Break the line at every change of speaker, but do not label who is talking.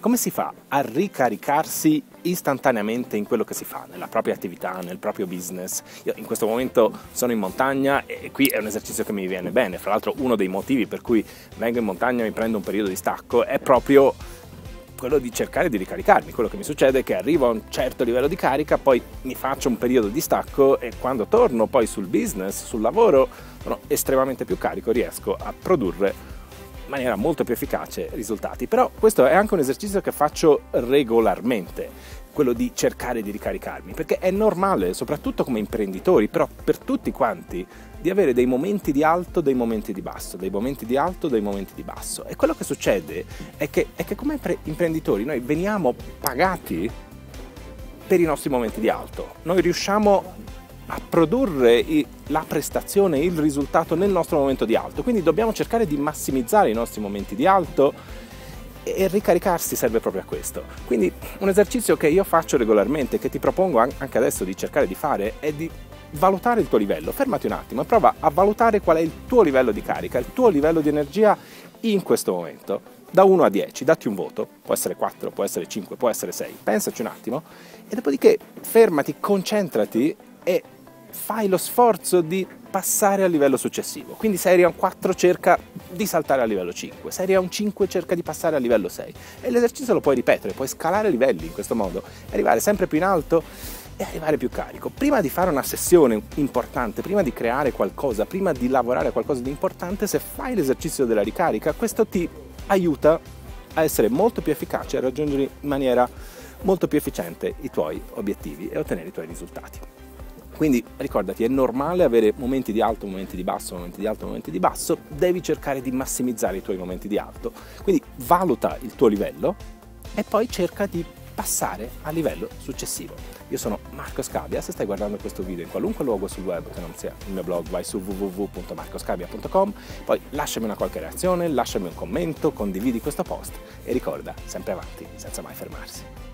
come si fa a ricaricarsi istantaneamente in quello che si fa, nella propria attività, nel proprio business? Io in questo momento sono in montagna e qui è un esercizio che mi viene bene, fra l'altro uno dei motivi per cui vengo in montagna e mi prendo un periodo di stacco è proprio quello di cercare di ricaricarmi. Quello che mi succede è che arrivo a un certo livello di carica, poi mi faccio un periodo di stacco e quando torno poi sul business, sul lavoro, sono estremamente più carico, riesco a produrre maniera molto più efficace risultati. Però questo è anche un esercizio che faccio regolarmente quello di cercare di ricaricarmi, perché è normale, soprattutto come imprenditori, però per tutti quanti, di avere dei momenti di alto, dei momenti di basso, dei momenti di alto, dei momenti di basso. E quello che succede è che, è che come imprenditori noi veniamo pagati per i nostri momenti di alto. Noi riusciamo a produrre la prestazione, il risultato nel nostro momento di alto. Quindi dobbiamo cercare di massimizzare i nostri momenti di alto e ricaricarsi serve proprio a questo. Quindi un esercizio che io faccio regolarmente, che ti propongo anche adesso di cercare di fare, è di valutare il tuo livello. Fermati un attimo e prova a valutare qual è il tuo livello di carica, il tuo livello di energia in questo momento. Da 1 a 10, datti un voto, può essere 4, può essere 5, può essere 6, pensaci un attimo e dopodiché fermati, concentrati e fai lo sforzo di passare al livello successivo. Quindi se eri a un 4 cerca di saltare al livello 5, se eri a un 5 cerca di passare al livello 6 e l'esercizio lo puoi ripetere, puoi scalare livelli in questo modo, arrivare sempre più in alto e arrivare più carico. Prima di fare una sessione importante, prima di creare qualcosa, prima di lavorare a qualcosa di importante, se fai l'esercizio della ricarica, questo ti aiuta a essere molto più efficace, a raggiungere in maniera molto più efficiente i tuoi obiettivi e ottenere i tuoi risultati. Quindi ricordati, è normale avere momenti di alto, momenti di basso, momenti di alto, momenti di basso, devi cercare di massimizzare i tuoi momenti di alto. Quindi valuta il tuo livello e poi cerca di passare al livello successivo. Io sono Marco Scabia, se stai guardando questo video in qualunque luogo sul web che non sia il mio blog vai su www.marcoscabia.com, poi lasciami una qualche reazione, lasciami un commento, condividi questo post e ricorda sempre avanti senza mai fermarsi.